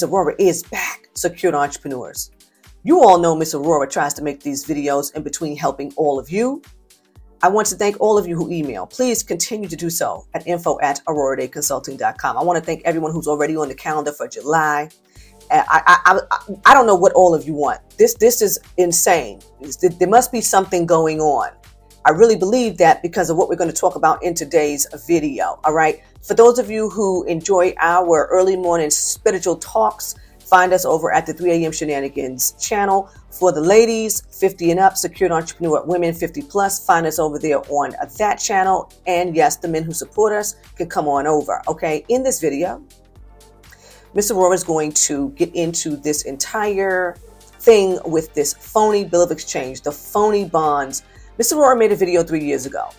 Miss Aurorah is back, Secured Entrepreneurs. You all know Miss Aurorah tries to make these videos in between helping all of you. I want to thank all of you who email. Please continue to do so at info at aurorahdeyconsulting.com. I want to thank everyone who's already on the calendar for July. Uh, I, I, I, I don't know what all of you want. This, this is insane. There must be something going on. I really believe that because of what we're going to talk about in today's video. All right. For those of you who enjoy our early morning spiritual talks, find us over at the 3 a.m. Shenanigans channel. For the ladies, 50 and up, secured entrepreneur women 50 plus, find us over there on that channel. And yes, the men who support us can come on over. Okay. In this video, Mr. Aurorah is going to get into this entire thing with this phony bill of exchange, the phony bonds Mr. Aurorah made a video three years ago.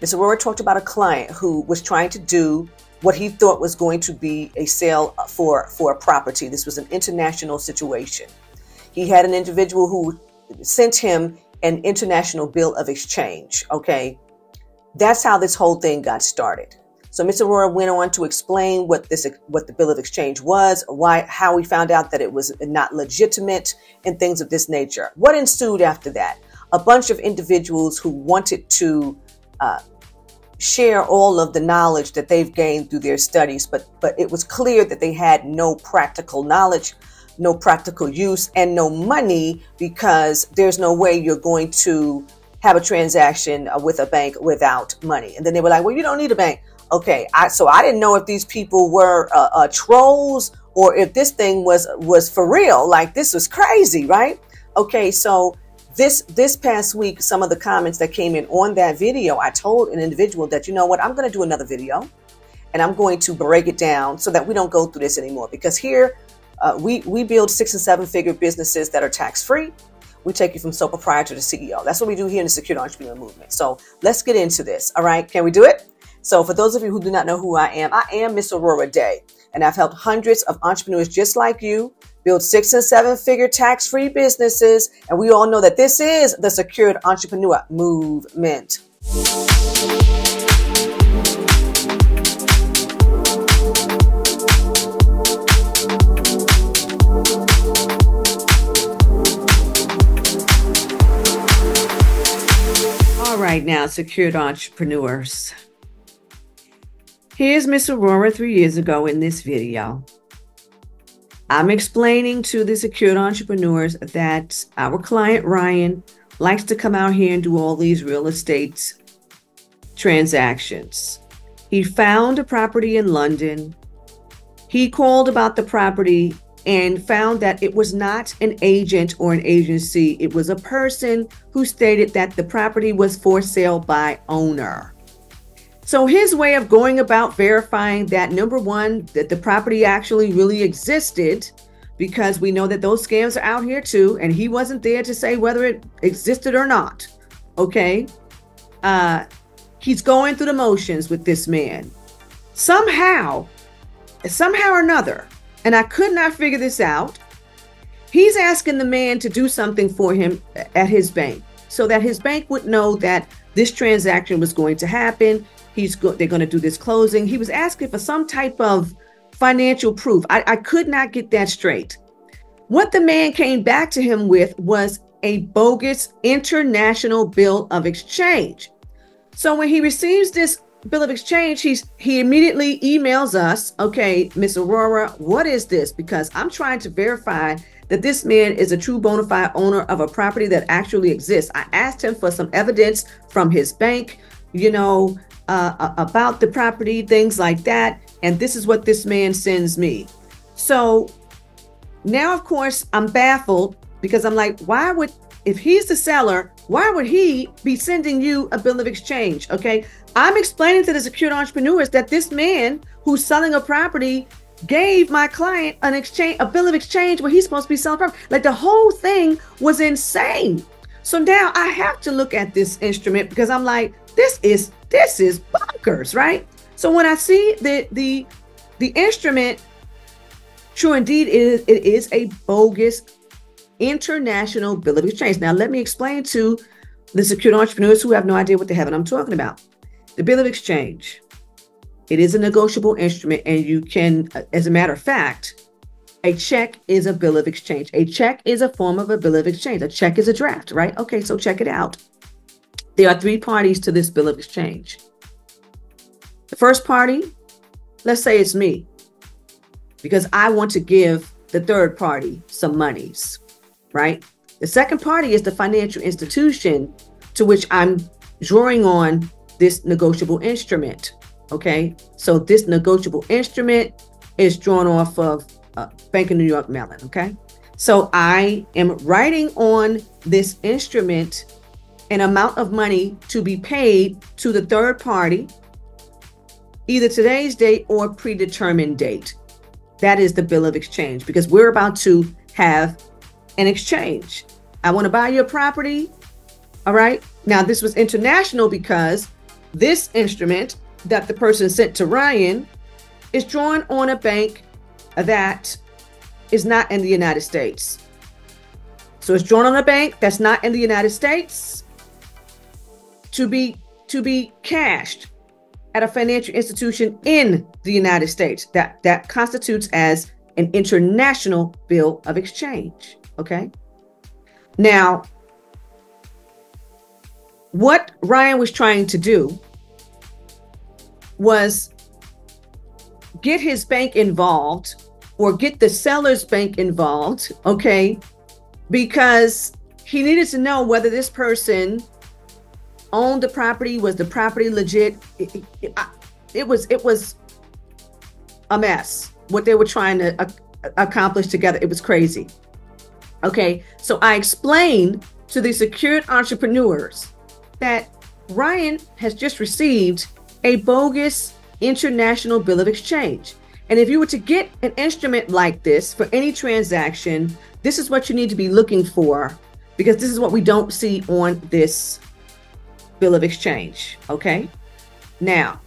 Mr. Aurorah talked about a client who was trying to do what he thought was going to be a sale for, for a property. This was an international situation. He had an individual who sent him an international bill of exchange. Okay. That's how this whole thing got started. So Mr. Aurorah went on to explain what this what the bill of exchange was, why how we found out that it was not legitimate and things of this nature. What ensued after that? a bunch of individuals who wanted to uh, share all of the knowledge that they've gained through their studies, but but it was clear that they had no practical knowledge, no practical use, and no money because there's no way you're going to have a transaction uh, with a bank without money. And then they were like, "Well, you don't need a bank." Okay, I, so I didn't know if these people were uh, uh, trolls or if this thing was was for real. Like this was crazy, right? Okay, so this this past week some of the comments that came in on that video i told an individual that you know what? I'm going to do another video and i'm going to break it down so that we don't go through this anymore. Because here uh, we we build six and seven figure businesses that are tax free we take you from sole proprietor to the ceo that's what we do here in the secure entrepreneur movement. So let's get into this all right? Can we do it? So for those of you who do not know who i am i am miss aurorah dey and i've helped hundreds of entrepreneurs just like you build six and seven figure tax free businesses. And we all know that this is the secured entrepreneur movement. All right, now, secured entrepreneurs. Here's Miss Aurorah three years ago in this video. I'm explaining to the secured entrepreneurs that our client Ryan likes to come out here and do all these real estate transactions. He found a property in London. He called about the property and found that it was not an agent or an agency. It was a person who stated that the property was for sale by owner. So his way of going about verifying that number one, that the property actually really existed, because we know that those scams are out here too, and he wasn't there to say whether it existed or not. Okay. Uh he's going through the motions with this man. Somehow, somehow or another, and I could not figure this out. He's asking the man to do something for him at his bank so that his bank would know that this transaction was going to happen He's go- they're going to do this closing. He was asking for some type of financial proof. I, I could not get that straight. What the man came back to him with was a bogus international bill of exchange. So when he receives this bill of exchange, he's he immediately emails us, okay, Miss Aurorah, what is this? Because I'm trying to verify that this man is a true bona fide owner of a property that actually exists. I asked him for some evidence from his bank, you know, uh, about the property, things like that. And this is what this man sends me. So now, of course, I'm baffled because I'm like, why would, if he's the seller, why would he be sending you a bill of exchange? Okay. I'm explaining to the secured entrepreneurs that this man who's selling a property gave my client an exchange, a bill of exchange where he's supposed to be selling property. Like the whole thing was insane. So now I have to look at this instrument because I'm like, this is this is bonkers, right? So when I see the the the instrument, true indeed, it is, it is a bogus international bill of exchange. Now let me explain to the secured entrepreneurs who have no idea what the heaven I'm talking about. The bill of exchange. It is a negotiable instrument, and you can, as a matter of fact, A check is a bill of exchange. A check is a form of a bill of exchange. A check is a draft, right? Okay, so check it out. There are three parties to this bill of exchange. The first party, let's say it's me, because I want to give the third party some monies, right? The second party is the financial institution to which I'm drawing on this negotiable instrument. Okay, so this negotiable instrument is drawn off of uh, Bank of New York Mellon. Okay, so I am writing on this instrument an amount of money to be paid to the third party, either today's date or predetermined date. That is the bill of exchange because we're about to have an exchange. I want to buy your property. All right. Now, this was international because this instrument that the person sent to Ryan is drawn on a bank that is not in the United States. So it's drawn on a bank that's not in the United States to be to be cashed at a financial institution in the United States. That that constitutes as an international bill of exchange. Okay. Now, what Ryan was trying to do was get his bank involved or get the seller's bank involved, okay? Because he needed to know whether this person owned the property, was the property legit. It, it, it was it was a mess what they were trying to uh, accomplish together. It was crazy. Okay, so I explained to the secured entrepreneurs that Ryan has just received a bogus international bill of exchange. And if you were to get an instrument like this for any transaction, this is what you need to be looking for because this is what we don't see on this bill of exchange. Okay. Now,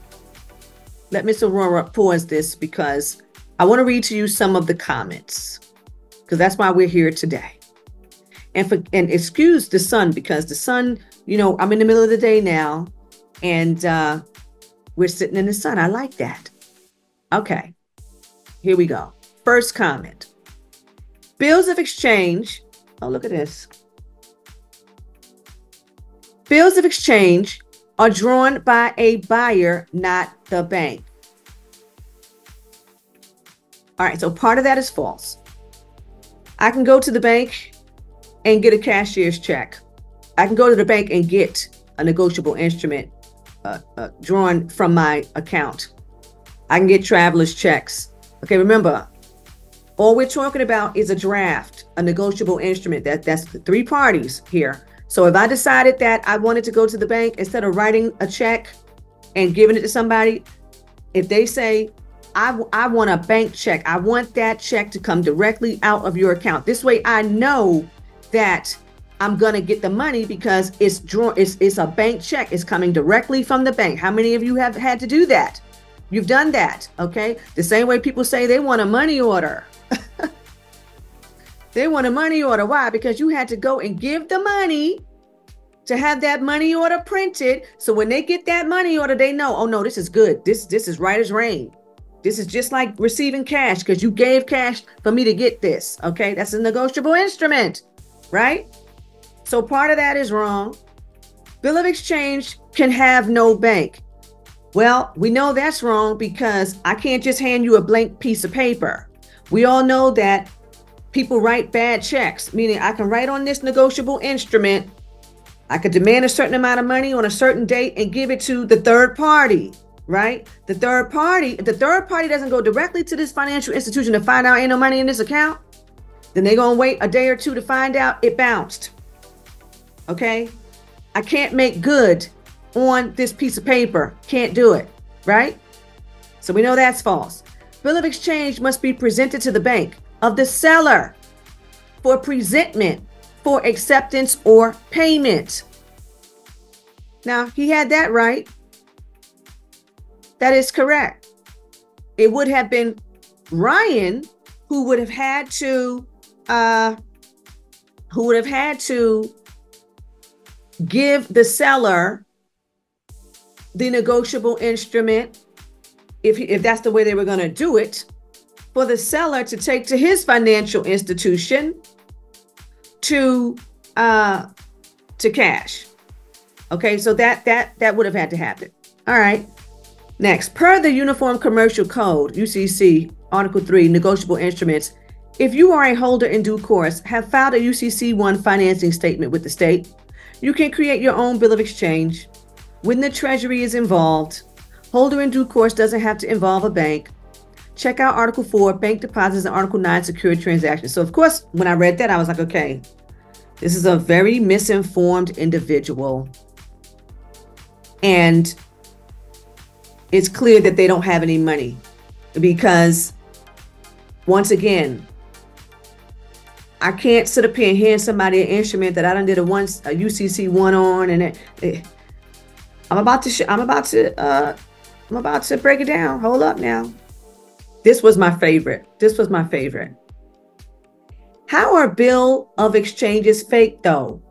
let Ms. Aurorah pause this because I want to read to you some of the comments because that's why we're here today. And for and excuse the sun because the sun, you know, I'm in the middle of the day now, and uh, we're sitting in the sun. I like that. Okay, here we go. First comment Bills of exchange. Oh, look at this. Bills of exchange are drawn by a buyer, not the bank. All right, so part of that is false. I can go to the bank and get a cashier's check. I can go to the bank and get a negotiable instrument uh, uh, drawn from my account. I can get traveler's checks. Okay, remember, all we're talking about is a draft, a negotiable instrument. That that's three parties here. So if I decided that I wanted to go to the bank instead of writing a check and giving it to somebody, if they say I, I want a bank check. I want that check to come directly out of your account. This way I know that I'm gonna get the money because it's drawn it's it's a bank check. It's coming directly from the bank. How many of you have had to do that? You've done that, okay? The same way people say they want a money order. they want a money order. Why? Because you had to go and give the money to have that money order printed. So when they get that money order, they know, oh no, this is good. This this is right as rain. This is just like receiving cash because you gave cash for me to get this. Okay, that's a negotiable instrument, right? So part of that is wrong. Bill of exchange can have no bank. Well, we know that's wrong because I can't just hand you a blank piece of paper. We all know that people write bad checks, meaning I can write on this negotiable instrument. I could demand a certain amount of money on a certain date and give it to the third party right? The third party, if the third party doesn't go directly to this financial institution to find out ain't no money in this account, then they're gonna wait a day or two to find out it bounced. Okay? I can't make good on this piece of paper. Can't do it, right? So we know that's false. Bill of exchange must be presented to the bank of the seller for presentment, for acceptance or payment. Now, he had that right. That is correct. It would have been Ryan who would have had to uh who would have had to give the seller the negotiable instrument if if that's the way they were going to do it for the seller to take to his financial institution to uh to cash. Okay, so that that that would have had to happen. All right. Next, per the Uniform Commercial Code, UCC, Article 3, negotiable instruments, if you are a holder in due course, have filed a UCC 1 financing statement with the state, you can create your own bill of exchange. When the Treasury is involved, holder in due course doesn't have to involve a bank. Check out Article 4, bank deposits, and Article 9, secured transactions. So, of course, when I read that, I was like, okay, this is a very misinformed individual. And it's clear that they don't have any money because once again i can't sit up here and hand somebody an instrument that i done did a once a ucc one on and it, it, i'm about to i'm about to uh i'm about to break it down hold up now this was my favorite this was my favorite how are bill of exchanges fake though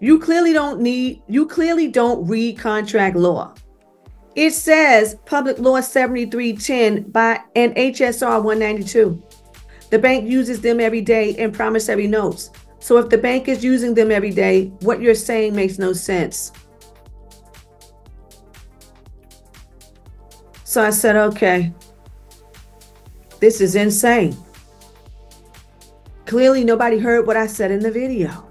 you clearly don't need you clearly don't read contract law it says Public Law 7310 by an HSR 192. The bank uses them every day in promissory notes. So if the bank is using them every day, what you're saying makes no sense. So I said, okay, this is insane. Clearly, nobody heard what I said in the video.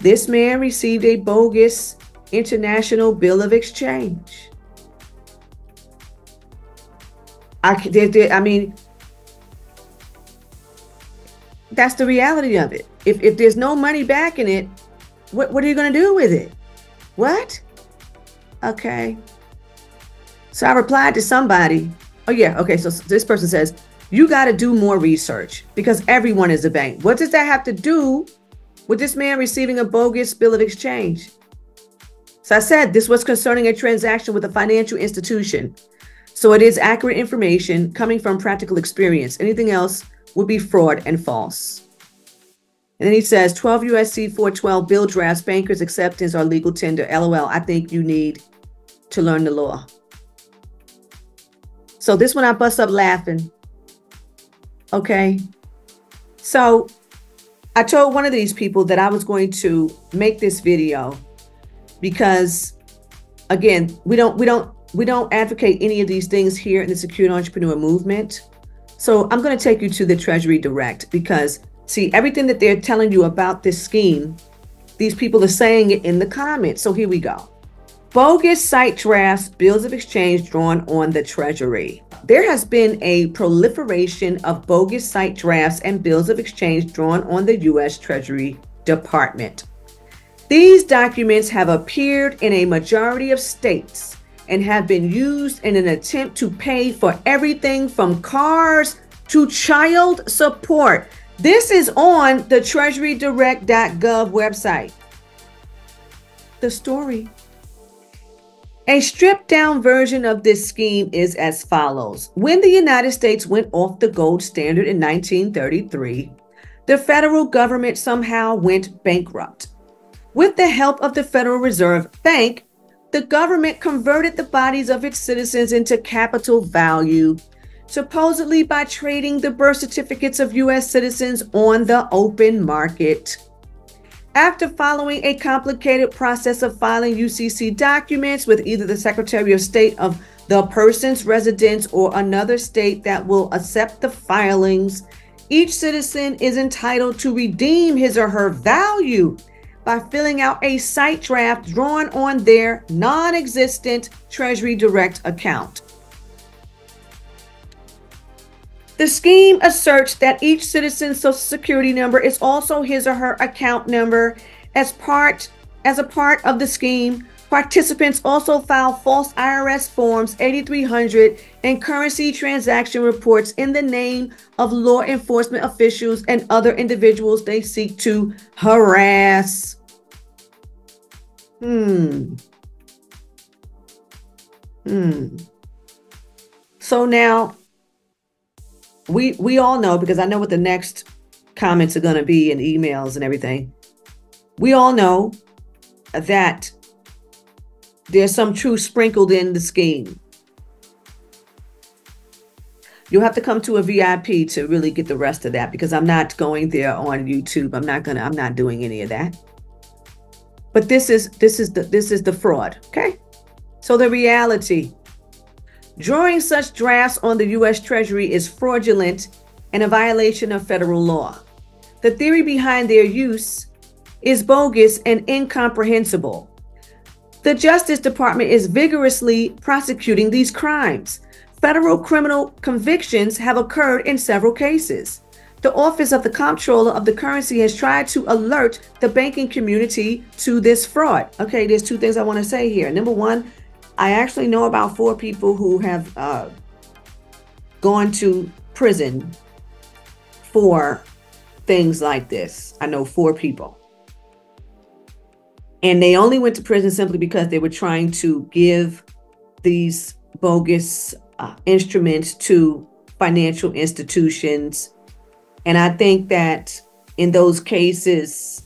This man received a bogus international bill of exchange. I, they, they, I mean, that's the reality of it. If, if there's no money back in it, what, what are you going to do with it? What? Okay. So I replied to somebody. Oh, yeah. Okay. So this person says, you got to do more research because everyone is a bank. What does that have to do with this man receiving a bogus bill of exchange? So I said this was concerning a transaction with a financial institution so it is accurate information coming from practical experience. Anything else would be fraud and false. And then he says 12 USC 412 bill drafts, bankers' acceptance, or legal tender. LOL. I think you need to learn the law. So this one I bust up laughing. Okay. So I told one of these people that I was going to make this video because again, we don't we don't we don't advocate any of these things here in the Secured Entrepreneur Movement. So I'm going to take you to the Treasury Direct because, see, everything that they're telling you about this scheme, these people are saying it in the comments. So here we go. Bogus sight drafts, bills of exchange drawn on the Treasury. There has been a proliferation of bogus sight drafts and bills of exchange drawn on the U.S. Treasury Department. These documents have appeared in a majority of states and have been used in an attempt to pay for everything from cars to child support. This is on the treasurydirect.gov website. The story. A stripped down version of this scheme is as follows When the United States went off the gold standard in 1933, the federal government somehow went bankrupt. With the help of the Federal Reserve Bank, the government converted the bodies of its citizens into capital value, supposedly by trading the birth certificates of U.S. citizens on the open market. After following a complicated process of filing UCC documents with either the Secretary of State of the person's residence or another state that will accept the filings, each citizen is entitled to redeem his or her value by filling out a sight draft drawn on their non existent Treasury Direct account. The scheme asserts that each citizen's social security number is also his or her account number. As part as a part of the scheme, participants also file false IRS forms 8300 and currency transaction reports in the name of law enforcement officials and other individuals they seek to harass. Hmm. Hmm. So now we we all know because I know what the next comments are going to be and emails and everything. We all know that there's some truth sprinkled in the scheme. You'll have to come to a VIP to really get the rest of that because I'm not going there on YouTube. I'm not gonna. I'm not doing any of that. But this is this is the this is the fraud. Okay. So the reality. Drawing such drafts on the U.S. Treasury is fraudulent and a violation of federal law. The theory behind their use is bogus and incomprehensible. The Justice Department is vigorously prosecuting these crimes. Federal criminal convictions have occurred in several cases. The Office of the Comptroller of the Currency has tried to alert the banking community to this fraud. Okay, there's two things I want to say here. Number one, I actually know about four people who have uh, gone to prison for things like this. I know four people. And they only went to prison simply because they were trying to give these bogus uh, instruments to financial institutions. And I think that in those cases,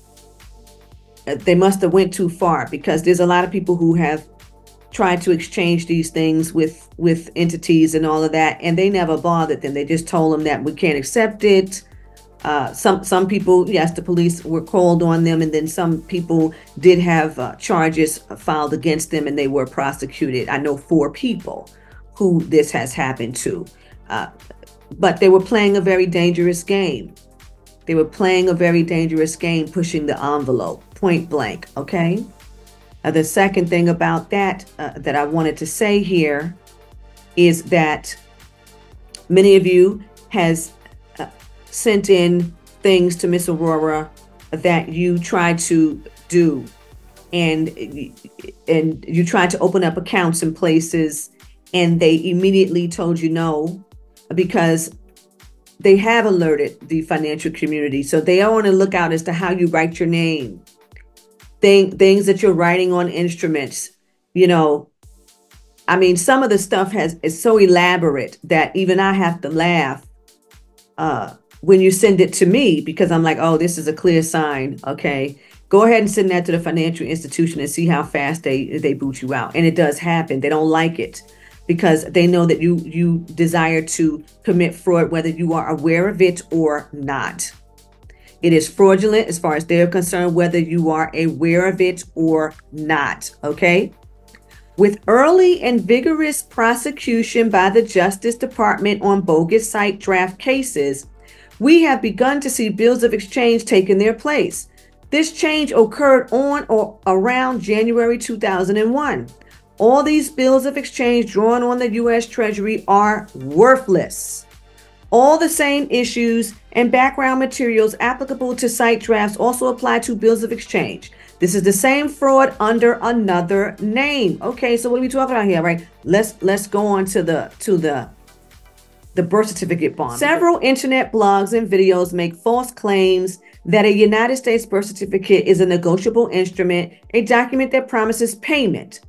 uh, they must have went too far because there's a lot of people who have tried to exchange these things with with entities and all of that and they never bothered them they just told them that we can't accept it uh, some some people, yes, the police were called on them, and then some people did have uh, charges filed against them, and they were prosecuted. I know four people who this has happened to, uh, but they were playing a very dangerous game. They were playing a very dangerous game, pushing the envelope, point blank. Okay. Uh, the second thing about that uh, that I wanted to say here is that many of you has sent in things to Miss Aurorah that you tried to do. And and you tried to open up accounts in places and they immediately told you no because they have alerted the financial community. So they are on the lookout as to how you write your name Thing, things that you're writing on instruments you know i mean some of the stuff has is so elaborate that even i have to laugh uh when you send it to me because I'm like, oh, this is a clear sign. Okay. Go ahead and send that to the financial institution and see how fast they they boot you out. And it does happen. They don't like it because they know that you you desire to commit fraud whether you are aware of it or not. It is fraudulent as far as they're concerned whether you are aware of it or not, okay? With early and vigorous prosecution by the Justice Department on bogus sight draft cases, we have begun to see bills of exchange taking their place. This change occurred on or around January 2001. All these bills of exchange drawn on the U.S. Treasury are worthless. All the same issues and background materials applicable to sight drafts also apply to bills of exchange. This is the same fraud under another name. Okay, so what are we talking about here, right? Let's let's go on to the to the the birth certificate bond. Several internet blogs and videos make false claims that a United States birth certificate is a negotiable instrument, a document that promises payment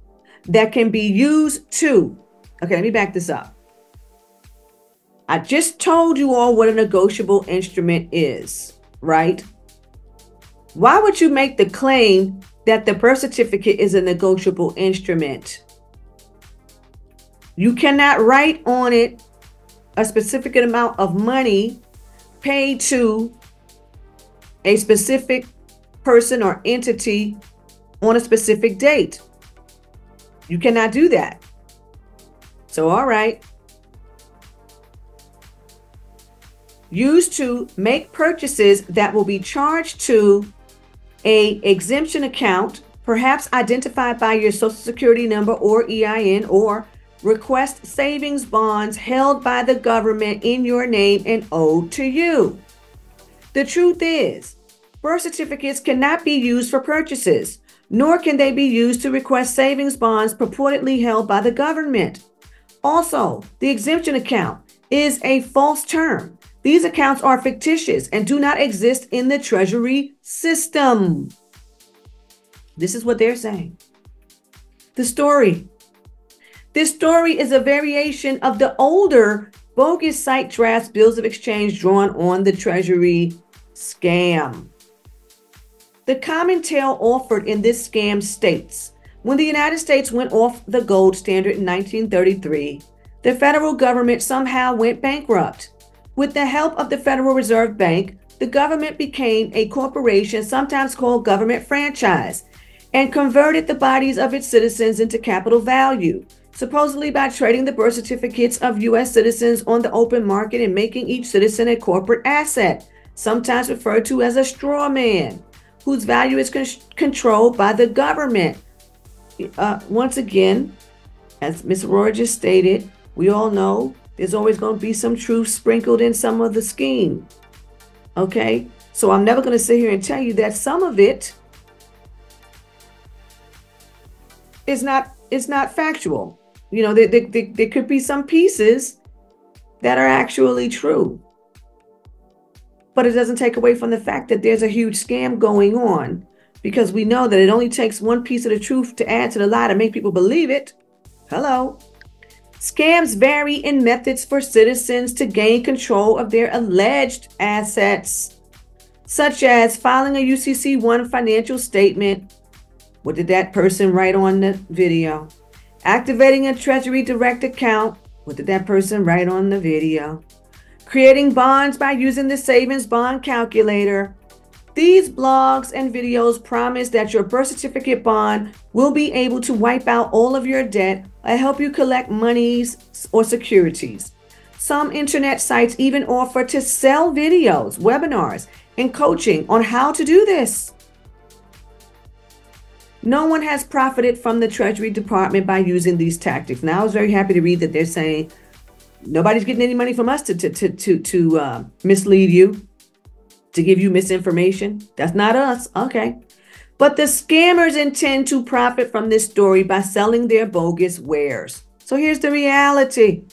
that can be used to. Okay, let me back this up. I just told you all what a negotiable instrument is, right? Why would you make the claim that the birth certificate is a negotiable instrument? You cannot write on it a specific amount of money paid to a specific person or entity on a specific date. You cannot do that. So, all right. Used to make purchases that will be charged to a exemption account, perhaps identified by your social security number or EIN or request savings bonds held by the government in your name and owed to you. The truth is, birth certificates cannot be used for purchases, nor can they be used to request savings bonds purportedly held by the government. Also, the exemption account is a false term. These accounts are fictitious and do not exist in the Treasury system. This is what they're saying. The story this story is a variation of the older bogus sight drafts bills of exchange drawn on the Treasury scam. The common tale offered in this scam states when the United States went off the gold standard in 1933, the federal government somehow went bankrupt. With the help of the Federal Reserve Bank, the government became a corporation, sometimes called government franchise, and converted the bodies of its citizens into capital value, supposedly by trading the birth certificates of U.S. citizens on the open market and making each citizen a corporate asset, sometimes referred to as a straw man, whose value is con- controlled by the government. Uh, once again, as Ms. Aurorah just stated, we all know there's always going to be some truth sprinkled in some of the scheme. Okay? So I'm never going to sit here and tell you that some of it is not is not factual. You know, there, there, there, could be some pieces that are actually true. But it doesn't take away from the fact that there's a huge scam going on because we know that it only takes one piece of the truth to add to the lie to make people believe it. Hello. Scams vary in methods for citizens to gain control of their alleged assets, such as filing a UCC 1 financial statement. What did that person write on the video? Activating a Treasury Direct account. What did that person write on the video? Creating bonds by using the savings bond calculator. These blogs and videos promise that your birth certificate bond will be able to wipe out all of your debt and help you collect monies or securities. Some internet sites even offer to sell videos, webinars, and coaching on how to do this. No one has profited from the Treasury Department by using these tactics. Now, I was very happy to read that they're saying nobody's getting any money from us to, to, to, to, to uh, mislead you to give you misinformation. That's not us. Okay. But the scammers intend to profit from this story by selling their bogus wares. So here's the reality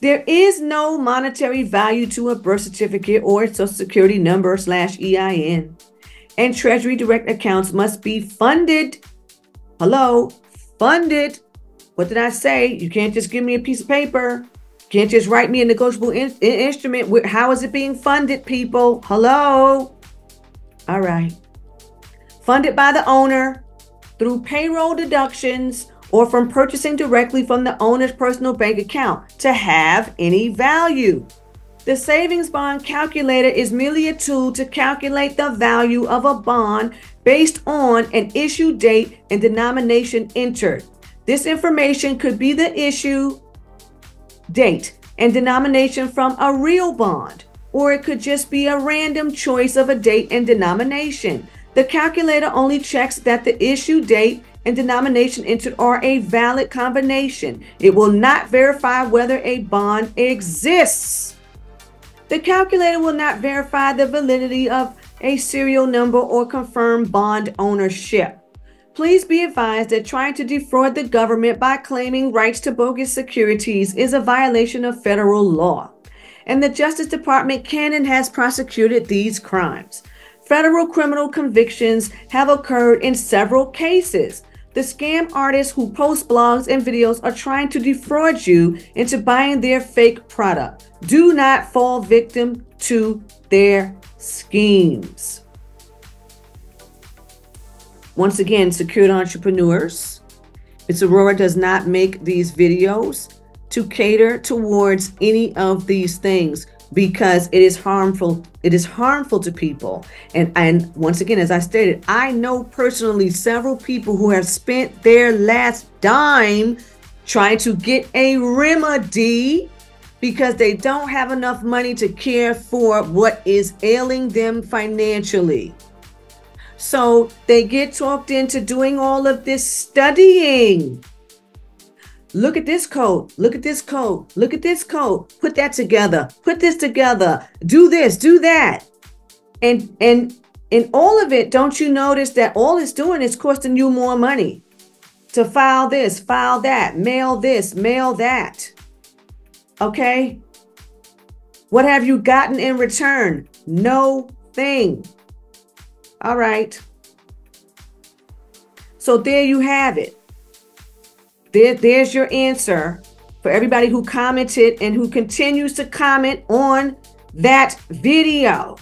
there is no monetary value to a birth certificate or a social security number slash EIN. And Treasury Direct accounts must be funded. Hello, funded. What did I say? You can't just give me a piece of paper. Can't just write me a negotiable in- instrument. How is it being funded, people? Hello? All right. Funded by the owner through payroll deductions or from purchasing directly from the owner's personal bank account to have any value. The savings bond calculator is merely a tool to calculate the value of a bond based on an issue date and denomination entered. This information could be the issue date, and denomination from a real bond, or it could just be a random choice of a date and denomination. The calculator only checks that the issue date and denomination entered are a valid combination. It will not verify whether a bond exists. The calculator will not verify the validity of a serial number or confirm bond ownership. Please be advised that trying to defraud the government by claiming rights to bogus securities is a violation of federal law, and the Justice Department can and has prosecuted these crimes. Federal criminal convictions have occurred in several cases. The scam artists who post blogs and videos are trying to defraud you into buying their fake product. Do not fall victim to their schemes. Once again, secured entrepreneurs. It's Aurorah does not make these videos to cater towards any of these things because it is harmful it is harmful to people and and once again as i stated i know personally several people who have spent their last dime trying to get a remedy because they don't have enough money to care for what is ailing them financially so they get talked into doing all of this studying. Look at this coat. Look at this coat. Look at this coat. Put that together. Put this together. Do this, do that. And and in all of it, don't you notice that all it's doing is costing you more money to file this, file that, mail this, mail that. Okay? What have you gotten in return? No thing. All right. So there you have it. There, there's your answer for everybody who commented and who continues to comment on that video.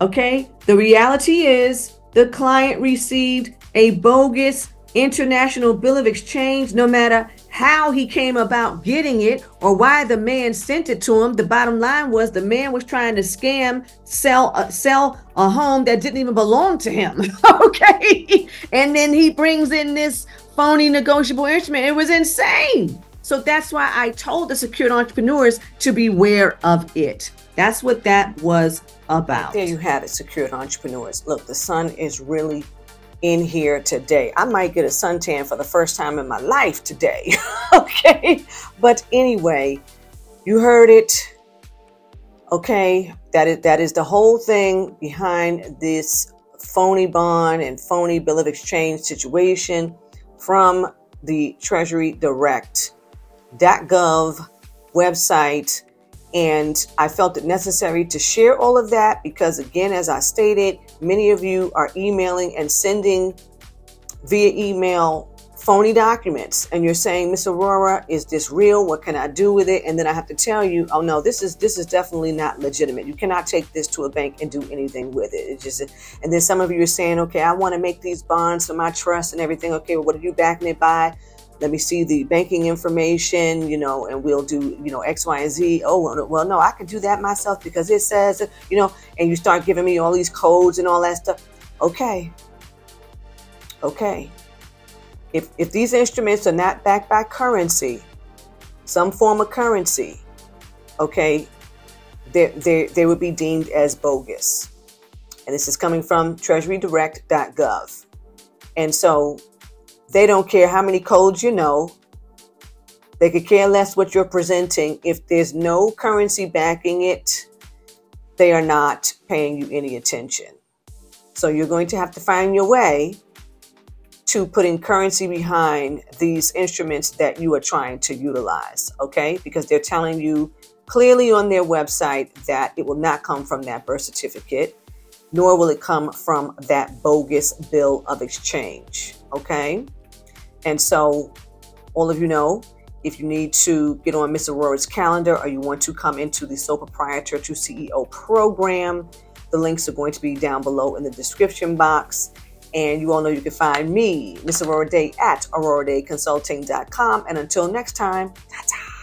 Okay. The reality is the client received a bogus international bill of exchange, no matter how he came about getting it or why the man sent it to him. The bottom line was the man was trying to scam, sell, uh, sell a home that didn't even belong to him. okay, and then he brings in this phony negotiable instrument. It was insane. So that's why I told the secured entrepreneurs to beware of it. That's what that was about. There you have it, secured entrepreneurs. Look, the sun is really in here today. I might get a suntan for the first time in my life today. okay. But anyway, you heard it. Okay. That is, that is the whole thing behind this phony bond and phony bill of exchange situation from the Treasury Direct.gov website and I felt it necessary to share all of that because, again, as I stated, many of you are emailing and sending via email phony documents. And you're saying miss aurorah is this real? What can i do with it? And then i have to tell you oh no this is this is definitely not legitimate. You cannot take this to a bank and do anything with it. Just and then some of you are saying okay i want to make these bonds for my trust and everything. Okay well, what are you backing it by let me see the banking information, you know, and we'll do, you know, X, Y, and Z. Oh, well, no, I can do that myself because it says, you know, and you start giving me all these codes and all that stuff. Okay. Okay. If, if these instruments are not backed by currency, some form of currency, okay, they, they, they would be deemed as bogus. And this is coming from treasurydirect.gov. And so they don't care how many codes you know. They could care less what you're presenting. If there's no currency backing it, they are not paying you any attention. So you're going to have to find your way to putting currency behind these instruments that you are trying to utilize, okay? Because they're telling you clearly on their website that it will not come from that birth certificate, nor will it come from that bogus bill of exchange, okay? And so, all of you know, if you need to get on Miss Aurorah's calendar or you want to come into the Sole Proprietor to CEO program, the links are going to be down below in the description box. And you all know you can find me, Miss Aurorah Dey, at aurorahdeyconsulting.com. And until next time, ta-ta.